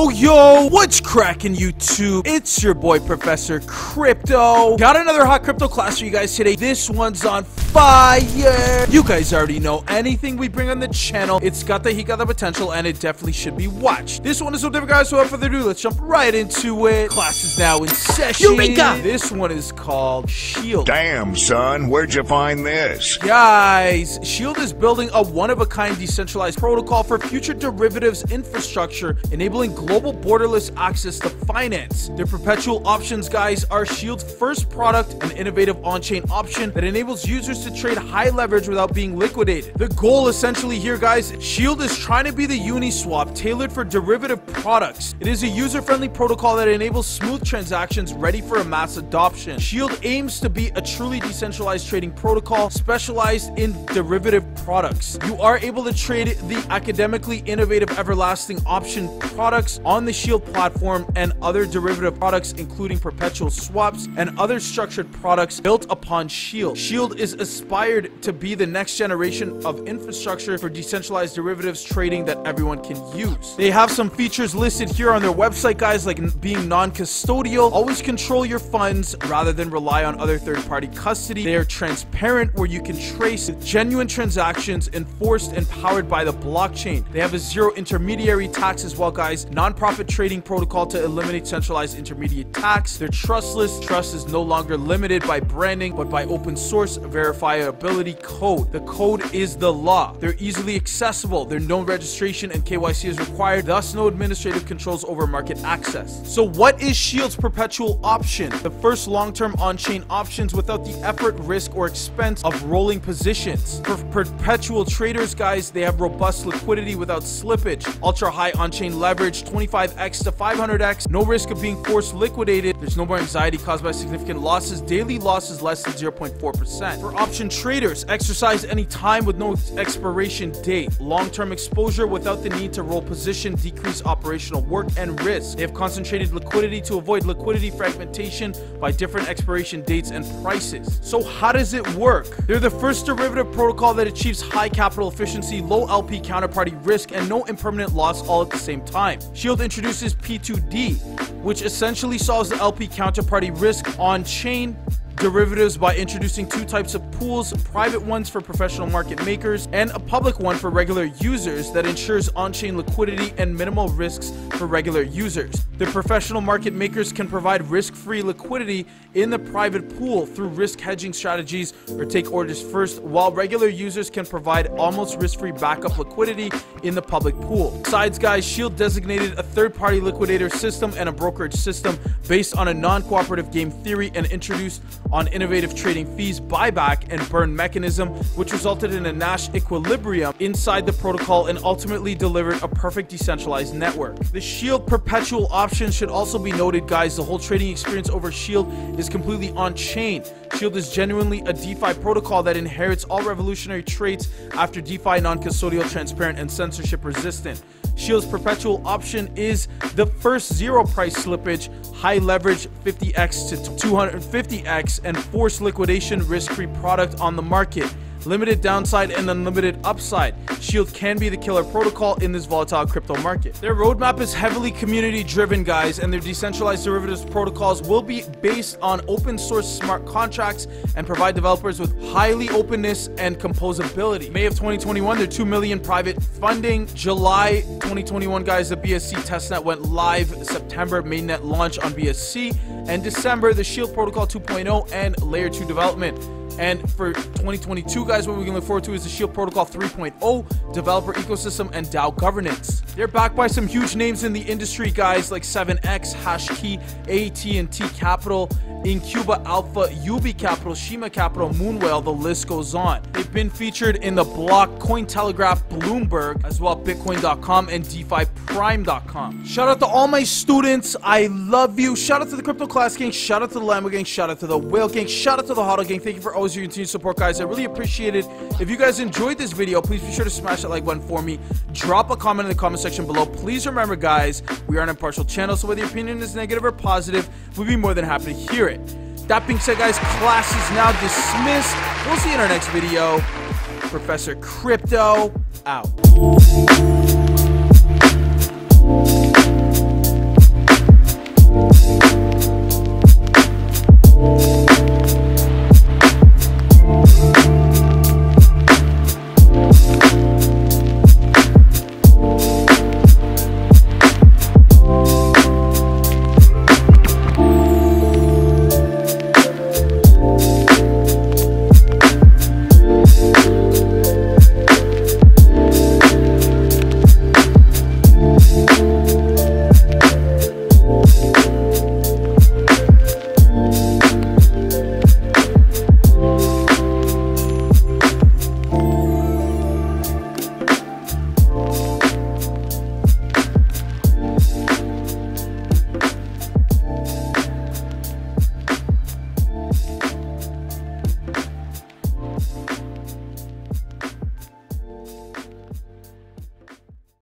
Yo, yo, what's cracking YouTube? It's your boy, Professor Crypto. Got another hot crypto class for you guys today. This one's on fire. You guys already know anything we bring on the channel. It's got the heat, got the potential, and it definitely should be watched. This one is so different, guys. So without further ado, let's jump right into it. Class is now in session. Eureka! This one is called Shield. Damn, son, where'd you find this? Guys, Shield is building a one-of-a-kind decentralized protocol for future derivatives infrastructure, enabling global borderless access to finance. Their perpetual options, guys, are Shield's first product, an innovative on-chain option that enables users to trade high leverage without being liquidated. The goal essentially here, guys, Shield is trying to be the Uniswap tailored for derivative products. It is a user-friendly protocol that enables smooth transactions ready for a mass adoption. Shield aims to be a truly decentralized trading protocol specialized in derivative products. You are able to trade the academically innovative everlasting option products on the Shield platform and other derivative products including perpetual swaps and other structured products built upon Shield. Shield is aspired to be the next generation of infrastructure for decentralized derivatives trading that everyone can use. They have some features listed here on their website guys like being non-custodial, always control your funds rather than rely on other third-party custody. They are transparent where you can trace genuine transactions enforced and powered by the blockchain. They have a zero intermediary tax as well guys, non-profit trading protocol to eliminate centralized intermediate tax. They're trustless. Trust is no longer limited by branding, but by open source verifiability code. The code is the law. They're easily accessible. Their no registration and KYC is required, thus no administrative controls over market access. So what is Shield's perpetual option? The first long-term on-chain options without the effort, risk, or expense of rolling positions. For perpetual traders, guys, they have robust liquidity without slippage, ultra high on-chain leverage, 25x to 500x, no risk of being forced liquidated. There's no more anxiety caused by significant losses. Daily losses less than 0.4%. For option traders, exercise any time with no expiration date. Long-term exposure without the need to roll position, decrease operational work and risk. They have concentrated liquidity to avoid liquidity fragmentation by different expiration dates and prices. So how does it work? They're the first derivative protocol that achieves high capital efficiency, low LP counterparty risk, and no impermanent loss all at the same time. Shield introduces P2D, which essentially solves the LP counterparty risk on chain derivatives by introducing two types of pools, private ones for professional market makers and a public one for regular users that ensures on-chain liquidity and minimal risks for regular users. The professional market makers can provide risk-free liquidity in the private pool through risk hedging strategies or take orders first, while regular users can provide almost risk-free backup liquidity in the public pool. Besides, guys, Shield designated a third-party liquidator system and a brokerage system based on a non-cooperative game theory and introduced on innovative trading fees, buyback, and burn mechanism, which resulted in a Nash equilibrium inside the protocol and ultimately delivered a perfect decentralized network. The Shield perpetual option should also be noted, guys. The whole trading experience over Shield is completely on chain. Shield is genuinely a DeFi protocol that inherits all revolutionary traits after DeFi non custodial, transparent, and censorship resistant. Shield's perpetual option is the first zero price slippage, high leverage 50x to 250x, and forced liquidation risk free product on the market limited downside and unlimited upside. Shield can be the killer protocol in this volatile crypto market. Their roadmap is heavily community driven, guys, and their decentralized derivatives protocols will be based on open source smart contracts and provide developers with highly openness and composability. May of 2021, their 2 million private funding. July 2021, guys, the BSC testnet went live. September, mainnet launch on BSC. And December, the Shield Protocol 2.0 and Layer 2 development. And for 2022, guys, what we can look forward to is the Shield Protocol 3.0, developer ecosystem, and DAO governance. They're backed by some huge names in the industry, guys, like 7x, Hashkey, AT&T Capital, Incuba Alpha, UB Capital, Shima Capital, Moonwell, the list goes on. They've been featured in the Block, Cointelegraph, Bloomberg, as well Bitcoin.com and DeFiPrime.com. Shout out to all my students. I love you. Shout out to the Crypto Class Gang. Shout out to the Lambo Gang. Shout out to the Whale Gang. Shout out to the HODL Gang. Thank you for always your continued support, guys. I really appreciate it. If you guys enjoyed this video, please be sure to smash that like button for me. Drop a comment in the comment section below. Please remember, guys, we are an impartial channel, so whether your opinion is negative or positive, we'd be more than happy to hear it. That being said, guys, class is now dismissed. We'll see you in our next video. Professor Crypto out.